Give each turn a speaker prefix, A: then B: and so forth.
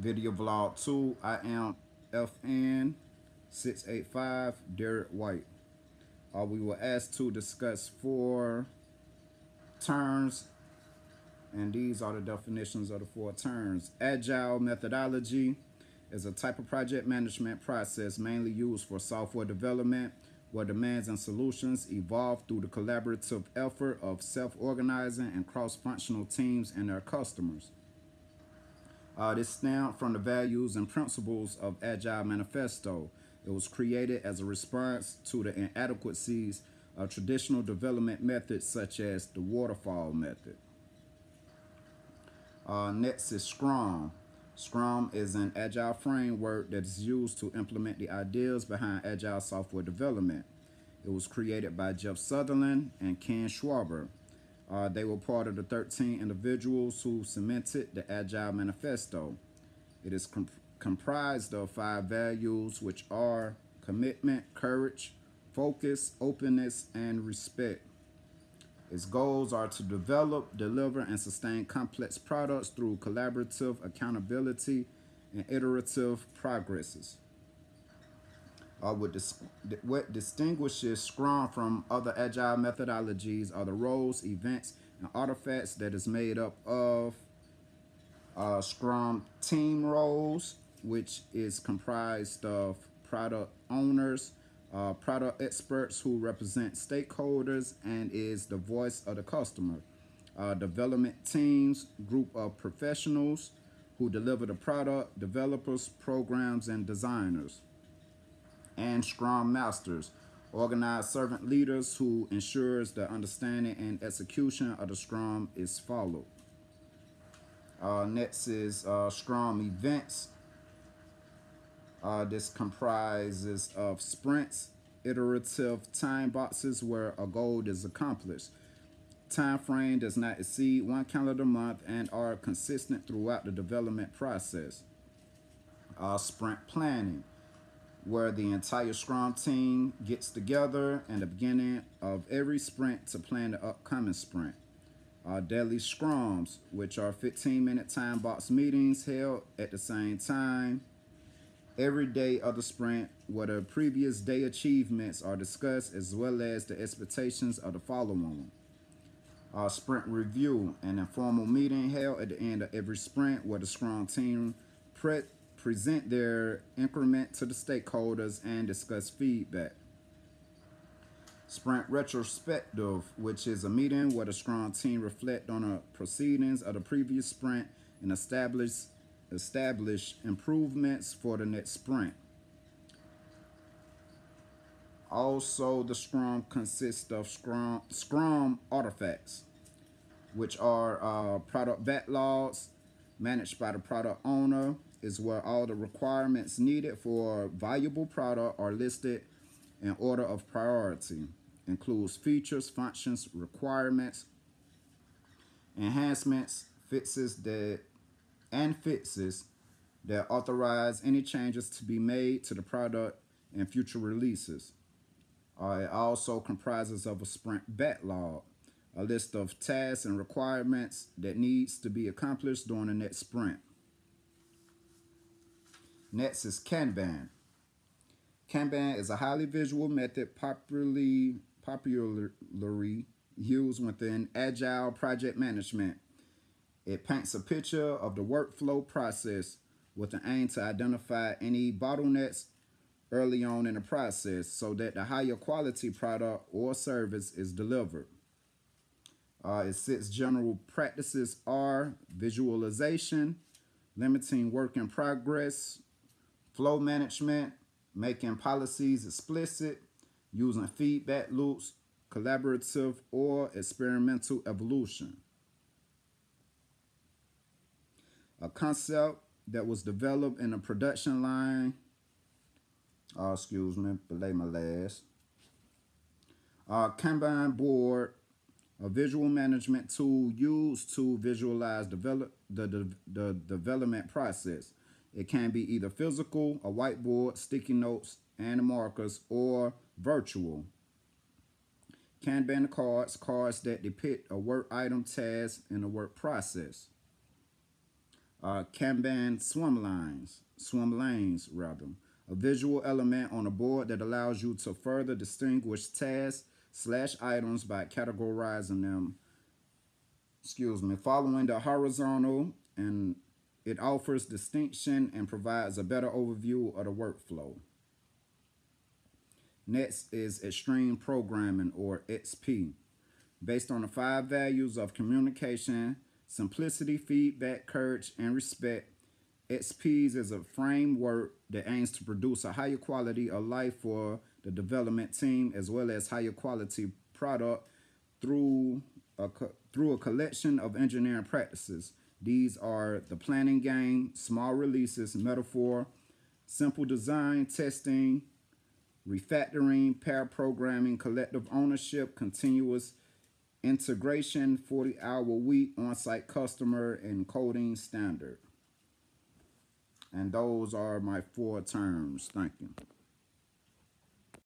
A: Video Vlog 2. I am FN685 Derek White. Uh, we were asked to discuss four terms, and these are the definitions of the four terms. Agile methodology is a type of project management process mainly used for software development where demands and solutions evolve through the collaborative effort of self-organizing and cross-functional teams and their customers. Uh, this stemmed from the values and principles of Agile Manifesto. It was created as a response to the inadequacies of traditional development methods such as the waterfall method. Uh, next is Scrum. Scrum is an agile framework that is used to implement the ideas behind agile software development. It was created by Jeff Sutherland and Ken Schwaber. Uh, they were part of the 13 individuals who cemented the Agile Manifesto. It is comp comprised of five values, which are commitment, courage, focus, openness, and respect. Its goals are to develop, deliver, and sustain complex products through collaborative accountability and iterative progresses what, dis what distinguishes Scrum from other agile methodologies are the roles, events, and artifacts that is made up of uh, Scrum team roles, which is comprised of product owners, uh, product experts who represent stakeholders and is the voice of the customer. Uh, development teams, group of professionals who deliver the product, developers, programs, and designers and Scrum Masters, organized servant leaders who ensures the understanding and execution of the Scrum is followed. Uh, next is uh, Scrum events. Uh, this comprises of sprints, iterative time boxes where a goal is accomplished. Time frame does not exceed one calendar month and are consistent throughout the development process. Uh, sprint planning where the entire Scrum team gets together in the beginning of every sprint to plan the upcoming sprint. Our daily Scrums, which are 15 minute time box meetings held at the same time every day of the sprint where the previous day achievements are discussed as well as the expectations of the following. Our sprint review, an informal meeting held at the end of every sprint where the Scrum team pre present their increment to the stakeholders, and discuss feedback. Sprint retrospective, which is a meeting where the Scrum team reflect on the proceedings of the previous sprint and establish establish improvements for the next sprint. Also, the Scrum consists of Scrum, Scrum artifacts, which are uh, product backlogs managed by the product owner, is where all the requirements needed for a valuable product are listed in order of priority. Includes features, functions, requirements, enhancements, fixes that and fixes that authorize any changes to be made to the product in future releases. Uh, it also comprises of a sprint backlog, a list of tasks and requirements that needs to be accomplished during the next sprint. Next is Kanban. Kanban is a highly visual method popularly, popularly used within agile project management. It paints a picture of the workflow process with an aim to identify any bottlenecks early on in the process so that the higher quality product or service is delivered. Uh, its six general practices are visualization, limiting work in progress, flow management, making policies explicit, using feedback loops, collaborative or experimental evolution. A concept that was developed in a production line, oh, excuse me, belay my last. Uh, Kanban board, a visual management tool used to visualize develop the, the, the development process. It can be either physical, a whiteboard, sticky notes, and markers, or virtual. Kanban cards, cards that depict a work item, task, and a work process. uh, Kanban swim lines, swim lanes rather, a visual element on a board that allows you to further distinguish tasks slash items by categorizing them. Excuse me, following the horizontal, and it offers distinction and provides a better overview of the workflow. Next is extreme programming or XP, based on the five values of communication, simplicity, feedback, courage, and respect. XPs is a framework that aims to produce a higher quality of life for the development team as well as higher quality product through a, through a collection of engineering practices. These are the planning game, small releases, metaphor, simple design, testing, refactoring, pair programming, collective ownership, continuous integration, 40 hour week, on site customer, and coding standard. And those are my four terms. Thank you.